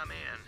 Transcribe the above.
I'm in.